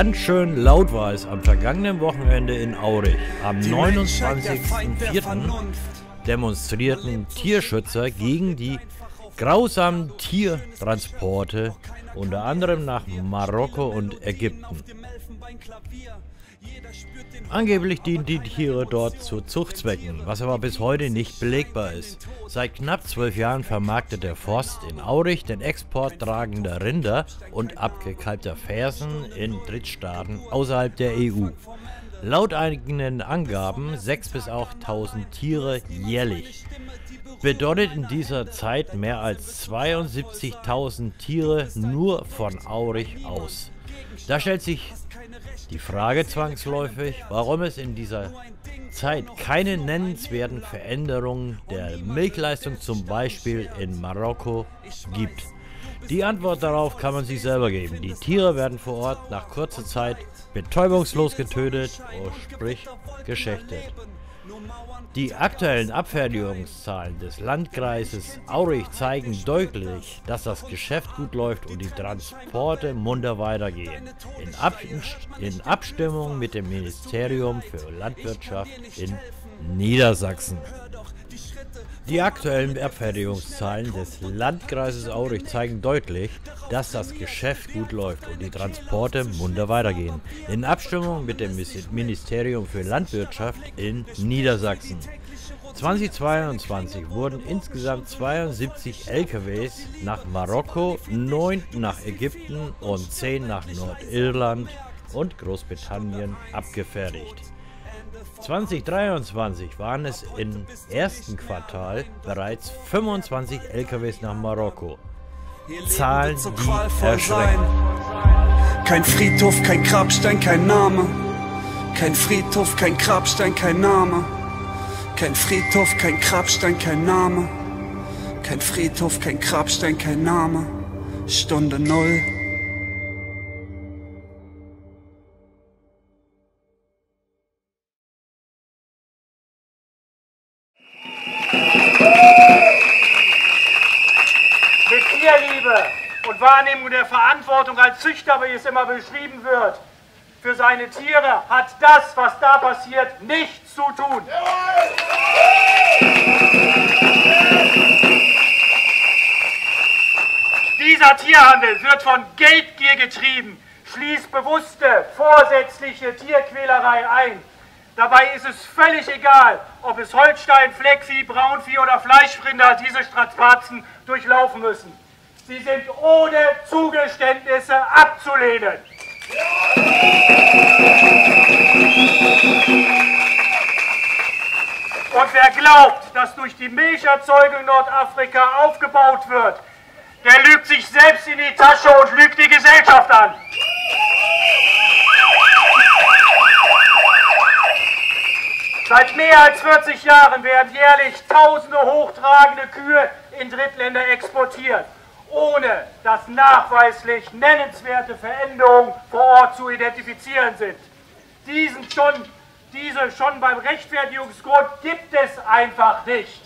Ganz schön laut war es am vergangenen Wochenende in Aurich. Am 29.04. demonstrierten Tierschützer gegen die grausamen Tiertransporte, unter anderem nach Marokko und Ägypten. Angeblich dienen die Tiere dort zu Zuchtzwecken, was aber bis heute nicht belegbar ist. Seit knapp zwölf Jahren vermarktet der Forst in Aurich den Export tragender Rinder und abgekalbter Fersen in Drittstaaten außerhalb der EU. Laut eigenen Angaben 6.000 bis auch 1000 Tiere jährlich. Bedeutet in dieser Zeit mehr als 72.000 Tiere nur von Aurich aus. Da stellt sich die Frage zwangsläufig, warum es in dieser Zeit keine nennenswerten Veränderungen der Milchleistung zum Beispiel in Marokko gibt. Die Antwort darauf kann man sich selber geben. Die Tiere werden vor Ort nach kurzer Zeit betäubungslos getötet, sprich geschächtet. Die aktuellen Abfertigungszahlen des Landkreises Aurich zeigen deutlich, dass das Geschäft gut läuft und die Transporte munter weitergehen. In, Ab in Abstimmung mit dem Ministerium für Landwirtschaft in Niedersachsen. Die aktuellen Abfertigungszahlen des Landkreises Aurich zeigen deutlich, dass das Geschäft gut läuft und die Transporte munter weitergehen. In Abstimmung mit dem Ministerium für Landwirtschaft in Niedersachsen. 2022 wurden insgesamt 72 LKWs nach Marokko, 9 nach Ägypten und 10 nach Nordirland und Großbritannien abgefertigt. 2023 waren es im ersten Quartal bereits 25 LKWs nach Marokko. Zahlen, die erschrecken. Kein Friedhof, kein Grabstein, kein Name. Kein Friedhof, kein Grabstein, kein Name. Kein Friedhof, kein Grabstein, kein Name. Kein Friedhof, kein Grabstein, kein Name. Stunde Null. Wahrnehmung der Verantwortung als Züchter, wie es immer beschrieben wird, für seine Tiere hat das, was da passiert, nichts zu tun. Dieser Tierhandel wird von Geldgier getrieben, schließt bewusste, vorsätzliche Tierquälerei ein. Dabei ist es völlig egal, ob es Holstein, Fleckvieh, Braunvieh oder Fleischrinder diese Strapazen durchlaufen müssen. Sie sind ohne Zugeständnisse abzulehnen. Und wer glaubt, dass durch die Milcherzeugung Nordafrika aufgebaut wird, der lügt sich selbst in die Tasche und lügt die Gesellschaft an. Seit mehr als 40 Jahren werden jährlich tausende hochtragende Kühe in Drittländer exportiert ohne dass nachweislich nennenswerte Veränderungen vor Ort zu identifizieren sind. Diesen schon, diese schon beim Rechtfertigungsgrund gibt es einfach nicht.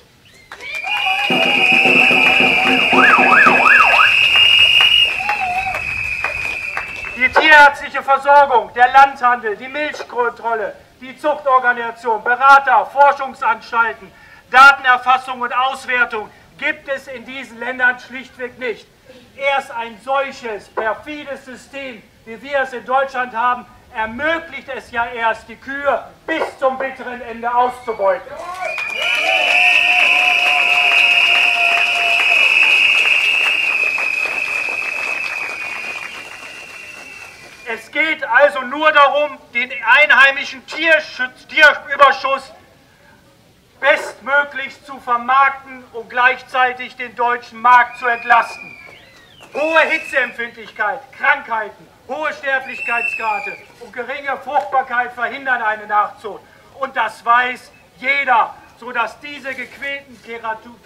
Die tierärztliche Versorgung, der Landhandel, die Milchkontrolle, die Zuchtorganisation, Berater, Forschungsanstalten, Datenerfassung und Auswertung, gibt es in diesen Ländern schlichtweg nicht. Erst ein solches perfides System, wie wir es in Deutschland haben, ermöglicht es ja erst, die Kühe bis zum bitteren Ende auszubeuten. Es geht also nur darum, den einheimischen Tierschutz, Tierüberschuss bestmöglich zu vermarkten und gleichzeitig den deutschen Markt zu entlasten. Hohe Hitzeempfindlichkeit, Krankheiten, hohe Sterblichkeitsrate und geringe Fruchtbarkeit verhindern eine Nachzucht. Und das weiß jeder, sodass diese gequälten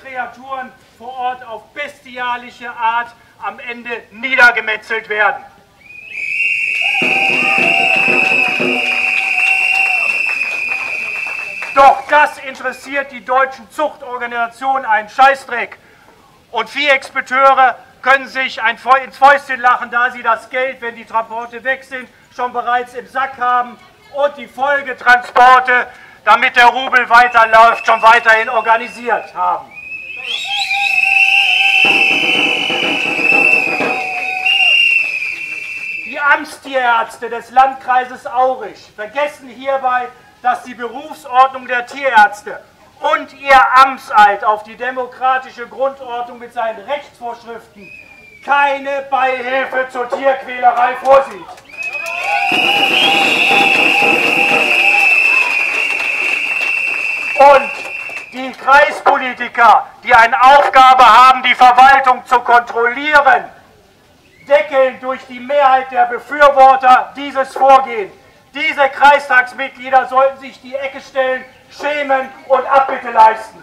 Kreaturen vor Ort auf bestialische Art am Ende niedergemetzelt werden. Doch das interessiert die deutschen Zuchtorganisationen einen Scheißdreck. Und Viehexpediteure können sich ein ins Fäustchen lachen, da sie das Geld, wenn die Transporte weg sind, schon bereits im Sack haben und die Folgetransporte, damit der Rubel weiterläuft, schon weiterhin organisiert haben. Die Amtstierärzte des Landkreises Aurich vergessen hierbei, dass die Berufsordnung der Tierärzte und ihr Amtseid auf die demokratische Grundordnung mit seinen Rechtsvorschriften keine Beihilfe zur Tierquälerei vorsieht. Und die Kreispolitiker, die eine Aufgabe haben, die Verwaltung zu kontrollieren, deckeln durch die Mehrheit der Befürworter dieses Vorgehen. Diese Kreistagsmitglieder sollten sich die Ecke stellen, schämen und Abbitte leisten.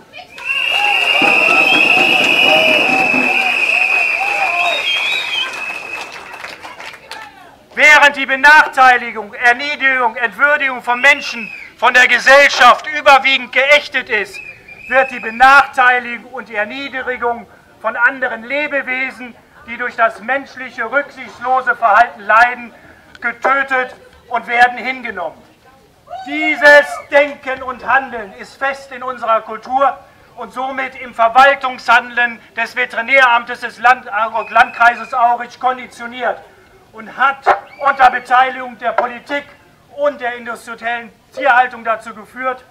Während die Benachteiligung, Erniedrigung, Entwürdigung von Menschen von der Gesellschaft überwiegend geächtet ist, wird die Benachteiligung und die Erniedrigung von anderen Lebewesen, die durch das menschliche rücksichtslose Verhalten leiden, getötet und werden hingenommen. Dieses Denken und Handeln ist fest in unserer Kultur und somit im Verwaltungshandeln des Veterinäramtes des Land Landkreises Aurich konditioniert und hat unter Beteiligung der Politik und der industriellen Tierhaltung dazu geführt,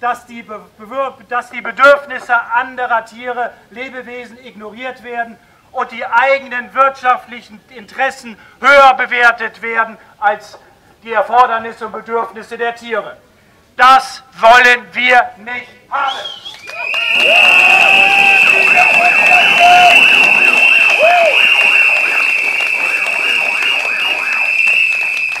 dass die, dass die Bedürfnisse anderer Tiere, Lebewesen ignoriert werden und die eigenen wirtschaftlichen Interessen höher bewertet werden als die Erfordernisse und Bedürfnisse der Tiere. Das wollen wir nicht haben.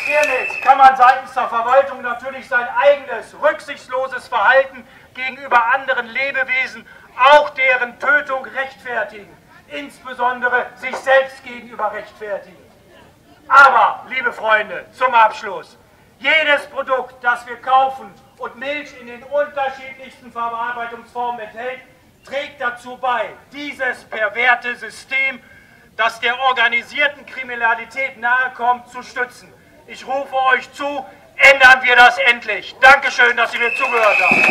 Hiermit kann man seitens der Verwaltung natürlich sein eigenes rücksichtsloses Verhalten gegenüber anderen Lebewesen, auch deren Tötung rechtfertigen, insbesondere sich selbst gegenüber rechtfertigen. Aber, liebe Freunde, zum Abschluss, jedes Produkt, das wir kaufen und Milch in den unterschiedlichsten Verarbeitungsformen enthält, trägt dazu bei, dieses perverte System, das der organisierten Kriminalität nahekommt, zu stützen. Ich rufe euch zu, ändern wir das endlich. Dankeschön, dass Sie mir zugehört haben.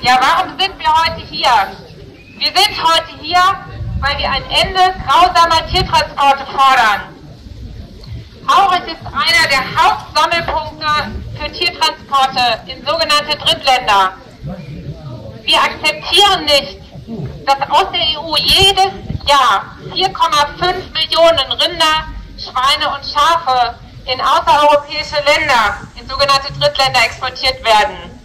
Ja, warum sind wir heute hier? Wir sind heute hier, weil wir ein Ende grausamer Tiertransporte fordern. Aurich ist einer der Hauptsammelpunkte für Tiertransporte in sogenannte Drittländer. Wir akzeptieren nicht, dass aus der EU jedes Jahr 4,5 Millionen Rinder, Schweine und Schafe in außereuropäische Länder, in sogenannte Drittländer exportiert werden.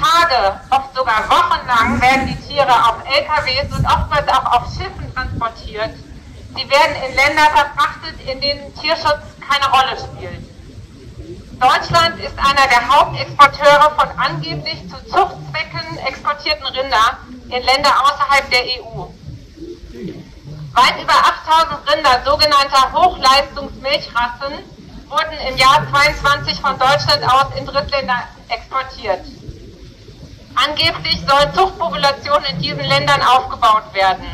Tage, oft sogar wochenlang werden die Tiere auf LKWs und oftmals auch auf Schiffen transportiert. Sie werden in Länder verfrachtet, in denen Tierschutz keine Rolle spielt. Deutschland ist einer der Hauptexporteure von angeblich zu Zuchtzwecken exportierten Rinder in Länder außerhalb der EU. Weit über 8000 Rinder sogenannter Hochleistungsmilchrassen wurden im Jahr 22 von Deutschland aus in Drittländer exportiert. Angeblich sollen Zuchtpopulationen in diesen Ländern aufgebaut werden.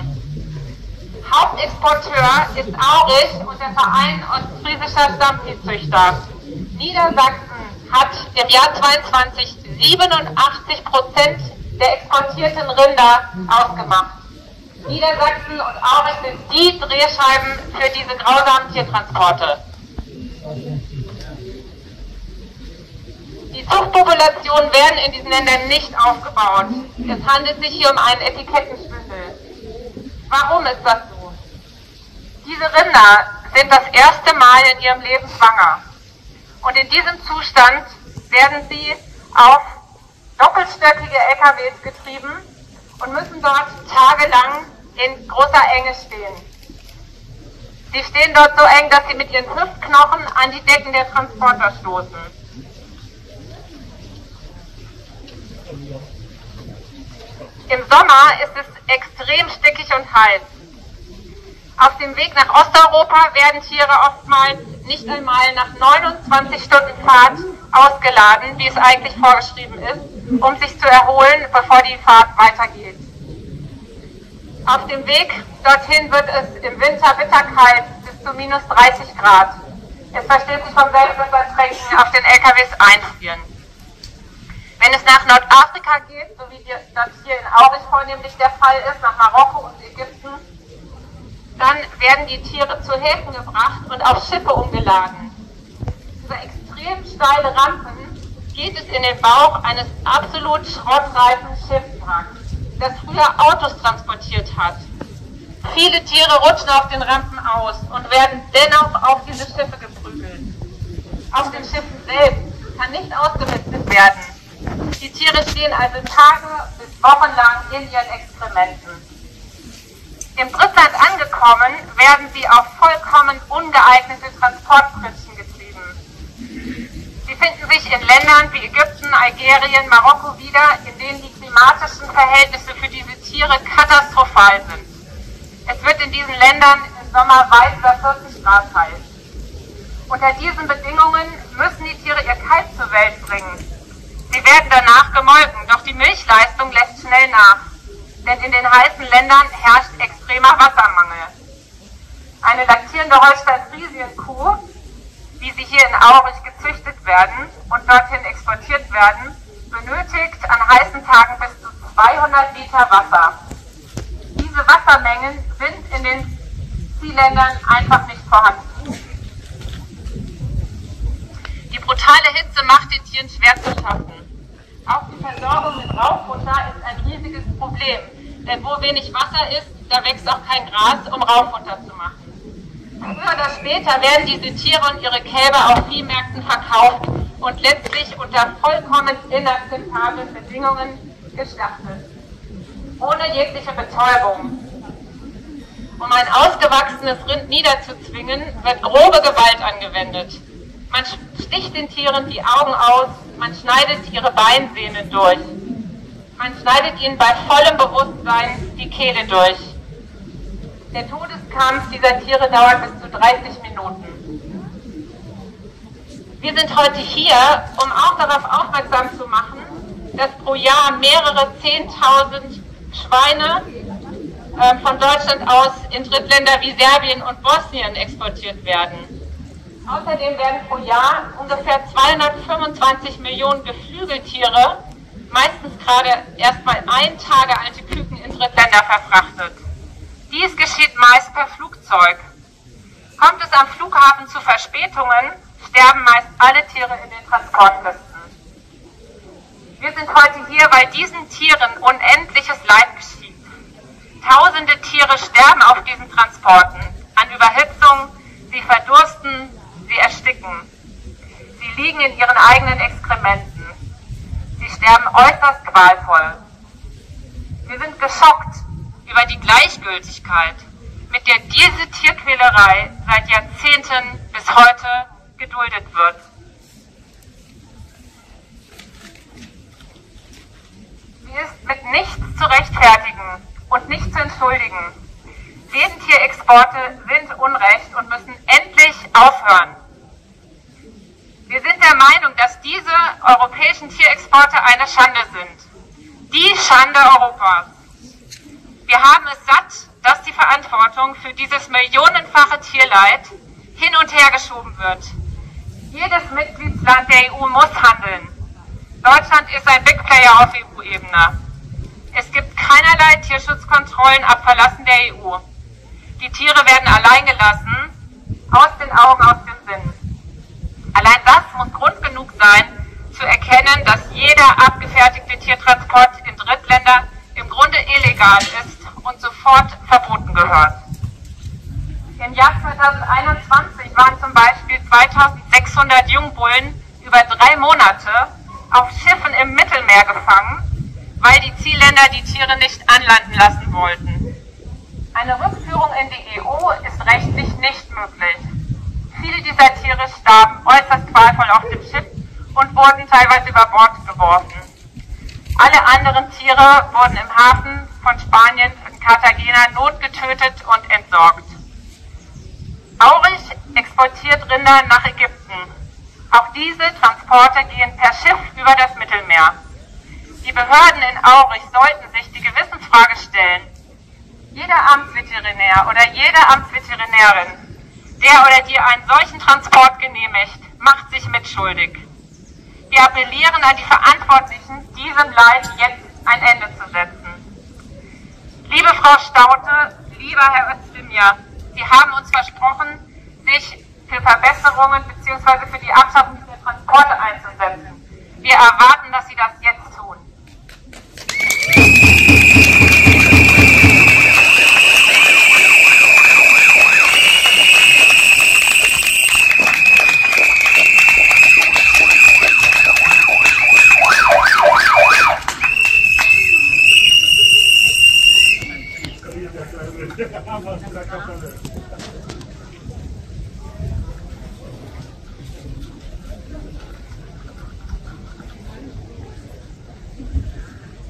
Hauptexporteur ist Aurich und der Verein Ostfriesischer Stammviehzüchter. Niedersachsen hat im Jahr 22 87 Prozent der exportierten Rinder ausgemacht. Niedersachsen und Aurich sind die Drehscheiben für diese grausamen Tiertransporte. Die Zuchtpopulationen werden in diesen Ländern nicht aufgebaut. Es handelt sich hier um einen Etikettenschwindel. Warum ist das so? Diese Rinder sind das erste Mal in ihrem Leben schwanger. Und in diesem Zustand werden sie auf doppelstöckige LKWs getrieben und müssen dort tagelang in großer Enge stehen. Sie stehen dort so eng, dass sie mit ihren Hüftknochen an die Decken der Transporter stoßen. Im Sommer ist es extrem stickig und heiß. Auf dem Weg nach Osteuropa werden Tiere oftmals nicht einmal nach 29 Stunden Fahrt ausgeladen, wie es eigentlich vorgeschrieben ist, um sich zu erholen, bevor die Fahrt weitergeht. Auf dem Weg dorthin wird es im Winter bitterkalt bis zu minus 30 Grad. Es versteht sich vom selbst, dass auf den LKWs einfrieren. Wenn es nach Nordafrika geht, so wie das hier in Aurich vornehmlich der Fall ist, nach Marokko und Ägypten, dann werden die Tiere zu Häfen gebracht und auf Schiffe umgeladen. Über extrem steile Rampen geht es in den Bauch eines absolut schrottreifen Schiffswracks, das früher Autos transportiert hat. Viele Tiere rutschen auf den Rampen aus und werden dennoch auf diese Schiffe geprügelt. Auf den Schiffen selbst kann nicht ausgemistet werden. Die Tiere stehen also Tage bis Wochen lang in ihren Exkrementen. Im Drittland angekommen, werden sie auf vollkommen ungeeignete Transportpritschen getrieben. Sie finden sich in Ländern wie Ägypten, Algerien, Marokko wieder, in denen die klimatischen Verhältnisse für diese Tiere katastrophal sind. Es wird in diesen Ländern im Sommer weit über 40 Grad heiß. Unter diesen Bedingungen müssen die Tiere ihr Kalb zur Welt bringen. Sie werden danach gemolken, doch die Milchleistung lässt schnell nach. Denn in den heißen Ländern herrscht extremer Wassermangel. Eine laktierende Holstein-Friesien-Kuh, wie sie hier in Aurich gezüchtet werden und dorthin exportiert werden, benötigt an heißen Tagen bis zu 200 Liter Wasser. Diese Wassermengen sind in den Zielländern einfach nicht vorhanden. Die brutale Hitze macht den Tieren schwer zu schaffen. Versorgung mit Rauffutter ist ein riesiges Problem, denn wo wenig Wasser ist, da wächst auch kein Gras, um Rauffutter zu machen. Früher oder später werden diese Tiere und ihre Kälber auf Viehmärkten verkauft und letztlich unter vollkommen inakzeptablen Bedingungen geschlachtet. Ohne jegliche Betäubung. Um ein ausgewachsenes Rind niederzuzwingen, wird grobe Gewalt angewendet. Man sticht den Tieren die Augen aus, man schneidet ihre Beinsehnen durch. Man schneidet ihnen bei vollem Bewusstsein die Kehle durch. Der Todeskampf dieser Tiere dauert bis zu 30 Minuten. Wir sind heute hier, um auch darauf aufmerksam zu machen, dass pro Jahr mehrere 10.000 Schweine äh, von Deutschland aus in Drittländer wie Serbien und Bosnien exportiert werden. Außerdem werden pro Jahr ungefähr 225 Millionen Geflügeltiere, meistens gerade erstmal ein Tage alte Küken in Drittländer verfrachtet. Dies geschieht meist per Flugzeug. Kommt es am Flughafen zu Verspätungen, sterben meist alle Tiere in den Transportlisten. Wir sind heute hier, weil diesen Tieren unendliches Leid geschieht. Tausende Tiere sterben auf diesen Transporten an Überhitzung, sie verdursten, sie ersticken. Sie liegen in ihren eigenen Exkrementen. Sie sterben äußerst qualvoll. Wir sind geschockt über die Gleichgültigkeit, mit der diese Tierquälerei seit Jahrzehnten bis heute geduldet wird. Sie ist mit nichts zu rechtfertigen und nicht zu entschuldigen. Wesentierexporte sind Unrecht und müssen endlich aufhören. Wir sind der Meinung, dass diese europäischen Tierexporte eine Schande sind. Die Schande Europas. Wir haben es satt, dass die Verantwortung für dieses millionenfache Tierleid hin und her geschoben wird. Jedes Mitgliedsland der EU muss handeln. Deutschland ist ein Big Player auf EU-Ebene. Es gibt keinerlei Tierschutzkontrollen ab Verlassen der EU. Die Tiere werden allein gelassen, aus den Augen, aus dem Sinn. Allein das muss Grund genug sein, zu erkennen, dass jeder abgefertigte Tiertransport in Drittländer im Grunde illegal ist und sofort verboten gehört. Im Jahr 2021 waren zum Beispiel 2600 Jungbullen über drei Monate auf Schiffen im Mittelmeer gefangen, weil die Zielländer die Tiere nicht anlanden lassen wollten. Eine Rückführung in die EU ist rechtlich nicht möglich. Viele dieser Tiere starben äußerst qualvoll auf dem Schiff und wurden teilweise über Bord geworfen. Alle anderen Tiere wurden im Hafen von Spanien in Cartagena notgetötet und entsorgt. Aurich exportiert Rinder nach Ägypten. Auch diese Transporte gehen per Schiff über das Mittelmeer. Die Behörden in Aurich sollten sich die Gewissensfrage stellen, Jeder Amtsveterinär oder jede Amtsveterinärin, der oder die einen solchen Transport genehmigt, macht sich mitschuldig. Wir appellieren an die Verantwortlichen, diesem Leid jetzt ein Ende zu setzen. Liebe Frau Staute, lieber Herr Özdemir, Sie haben uns versprochen, sich für Verbesserungen bzw. für die Abschaffung der Transporte einzusetzen. Wir erwarten, dass Sie das jetzt tun.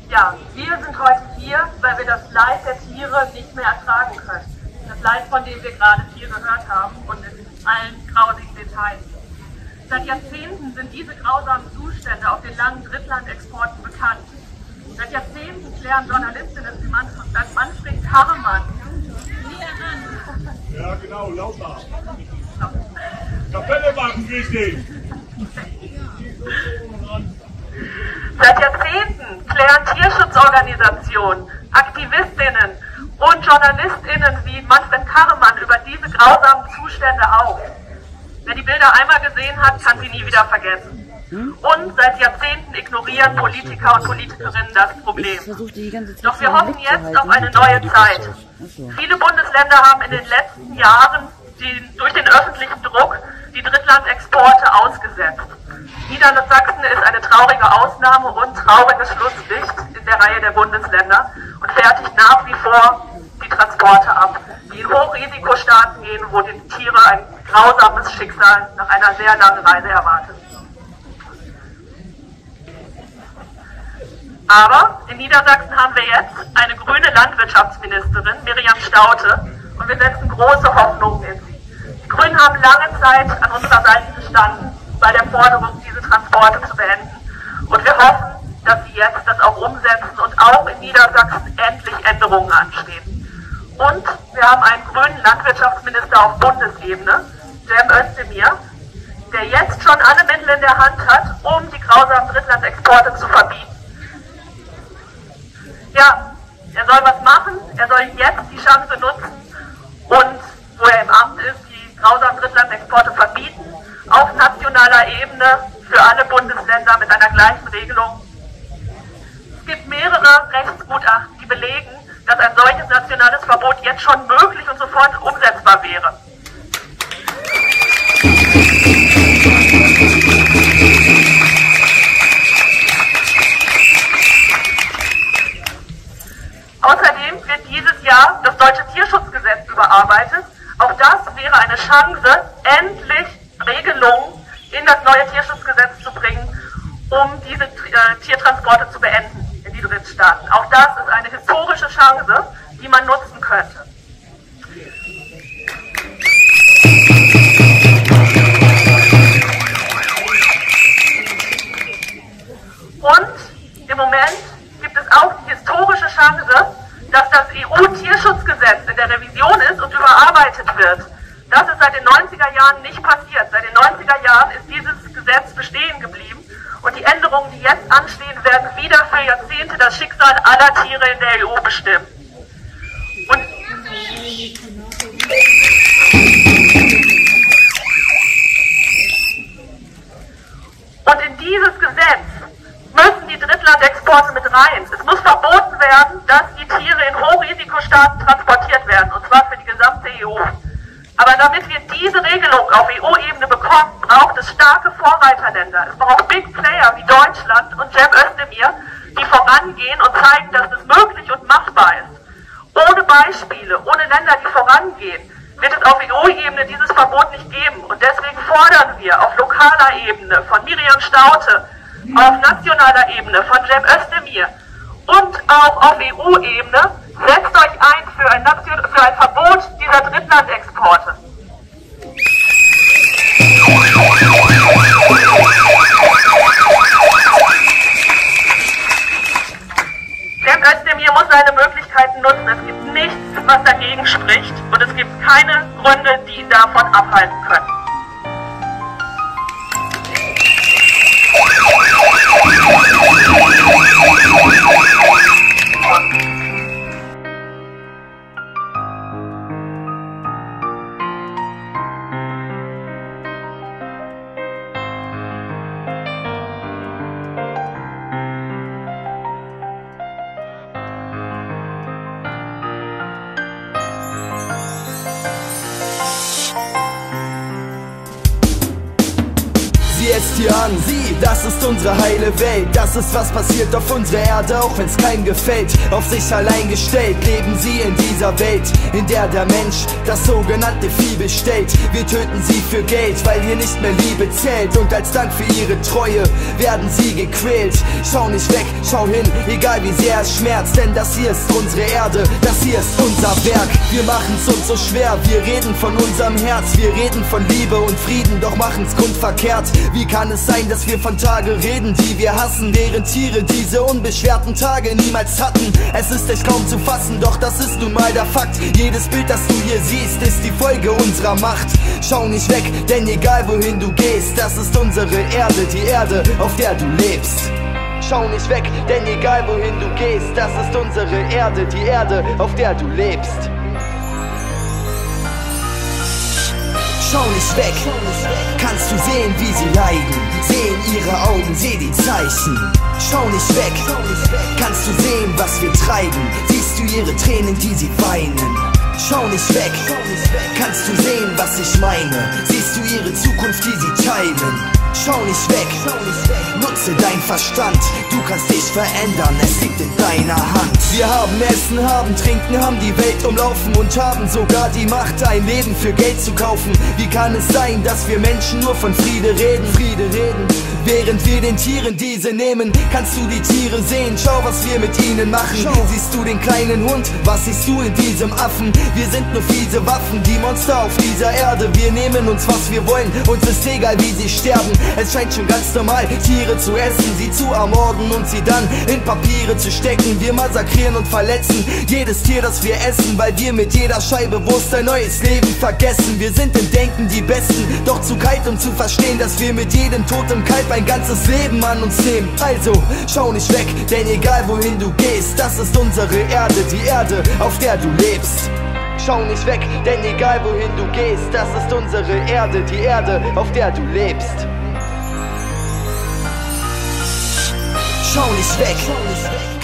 Ja, wir sind heute hier, weil wir das Leid der Tiere nicht mehr ertragen können. Das Leid, von dem wir gerade viel gehört haben und in allen grausigen Details. Seit Jahrzehnten sind diese grausamen Zustände auf den langen Drittlandexporten bekannt. Seit Jahrzehnten klären Journalistinnen wie Manfred, Manfred Karremann. Ja, genau, lauter. Kapelle machen, richtig. Seit Jahrzehnten klären Tierschutzorganisationen, Aktivistinnen und JournalistInnen wie Manfred Karremann über diese grausamen Zustände auf. Wer die Bilder einmal gesehen hat, kann sie nie wieder vergessen. Und seit Jahrzehnten ignorieren Politiker und Politikerinnen das Problem. Doch wir hoffen jetzt auf eine neue Zeit. Viele Bundesländer haben in den letzten Jahren die, durch den öffentlichen Druck die Drittlandexporte ausgesetzt. Niedersachsen ist eine traurige Ausnahme und trauriges Schlusslicht in der Reihe der Bundesländer und fertigt nach wie vor die Transporte ab, die in Hochrisikostaaten gehen, wo die Tiere ein grausames Schicksal nach einer sehr langen Reise erwartet. Aber in Niedersachsen haben wir jetzt eine grüne Landwirtschaftsministerin, Miriam Staute, und wir setzen große Hoffnungen in sie. Die Grünen haben lange Zeit an unserer Seite gestanden bei der Forderung, diese Transporte zu beenden. Und wir hoffen, dass sie jetzt das auch umsetzen und auch in Niedersachsen endlich Änderungen anstehen. Und wir haben einen grünen Landwirtschaftsminister auf Bundesebene, Cem Özdemir, der jetzt schon alle Mittel in der Hand hat, um die grausamen Drittlandexporte zu verbieten. Ja, er soll was machen, er soll jetzt die Chance nutzen und, wo er im Amt ist, die grausamen Drittlandexporte verbieten, auf nationaler Ebene für alle Bundesländer mit einer gleichen Regelung. Es gibt mehrere Rechtsgutachten, die belegen, dass ein solches nationales Verbot jetzt schon möglich und sofort umsetzbar wäre. Überarbeitet. Auch das wäre eine Chance, endlich Regelungen in das neue Tierschutzgesetz zu bringen, um diese äh, Tiertransporte zu beenden in die Drittstaaten. Auch das ist eine historische Chance, die man nutzen Hochrisikostaaten transportiert werden, und zwar für die gesamte EU. Aber damit wir diese Regelung auf EU-Ebene bekommen, braucht es starke Vorreiterländer. Es braucht Big Player wie Deutschland und Cem Özdemir, die vorangehen und zeigen, dass es möglich und machbar ist. Ohne Beispiele, ohne Länder, die vorangehen, wird es auf EU-Ebene dieses Verbot nicht geben. Und deswegen fordern wir auf lokaler Ebene von Miriam Staute, auf nationaler Ebene von Cem Özdemir und auch auf EU-Ebene, setzt euch ein für ein, für ein Verbot dieser Drittlandexporte. Cem Özdemir muss seine Möglichkeiten nutzen. Es gibt nichts was dagegen spricht und es gibt keine Gründe, die ihn davon abhalten können. Welt. Das ist was passiert auf unserer Erde, auch wenn's keinem gefällt. Auf sich allein gestellt, leben sie in dieser Welt, in der der Mensch das sogenannte Vieh bestellt. Wir töten sie für Geld, weil hier nicht mehr Liebe zählt. Und als Dank für ihre Treue werden sie gequält. Schau nicht weg, schau hin, egal wie sehr es schmerzt. Denn das hier ist unsere Erde, das hier ist unser Werk. Wir machen's uns so schwer, wir reden von unserem Herz. Wir reden von Liebe und Frieden, doch machen's grundverkehrt. Wie kann es sein, dass wir von Tage reden, die wir hassen, während Tiere diese unbeschwerten Tage niemals hatten? Es ist echt kaum zu fassen, doch das ist nun mal der Fakt. Jedes Bild, das du hier siehst, ist die Folge unserer Macht. Schau nicht weg, denn egal wohin du gehst, das ist unsere Erde, die Erde, auf der du lebst. Schau nicht weg, denn egal wohin du gehst, das ist unsere Erde, die Erde, auf der du lebst. Schau nicht weg, kannst du sehen, wie sie leiden. Sehen ihre Augen, seh die Zeichen. Schau nicht weg, kannst du sehen, was wir treiben. Siehst du ihre Tränen, die sie weinen. Schau nicht weg, kannst du sehen, was ich meine. Siehst du ihre Zukunft, die sie teilen. Schau nicht weg, nutze dein Verstand. Du kannst dich verändern, es liegt in deiner Hand. Wir haben Essen, haben Trinken, haben die Welt umlaufen und haben sogar die Macht, ein Leben für Geld zu kaufen. Wie kann es sein, dass wir Menschen nur von Friede reden? Friede reden. Während wir den Tieren diese nehmen, kannst du die Tiere sehen. Schau, was wir mit ihnen machen. Siehst du den kleinen Hund? Was siehst du in diesem Affen? Wir sind nur fiese Waffen, die Monster auf dieser Erde. Wir nehmen uns, was wir wollen. Uns ist egal, wie sie sterben. Es scheint schon ganz normal, Tiere zu essen, sie zu ermorden und sie dann in Papiere zu stecken. Wir massakrieren und verletzen jedes Tier, das wir essen, weil wir mit jeder Scheibe Wurst ein neues Leben vergessen. Wir sind im Denken die Besten, doch zu kalt, um zu verstehen, dass wir mit jedem toten Kalb ein ganzes Leben an uns nehmen. Also, schau nicht weg, denn egal wohin du gehst, das ist unsere Erde, die Erde, auf der du lebst. Schau nicht weg, denn egal wohin du gehst, das ist unsere Erde, die Erde, auf der du lebst. Schau nicht weg.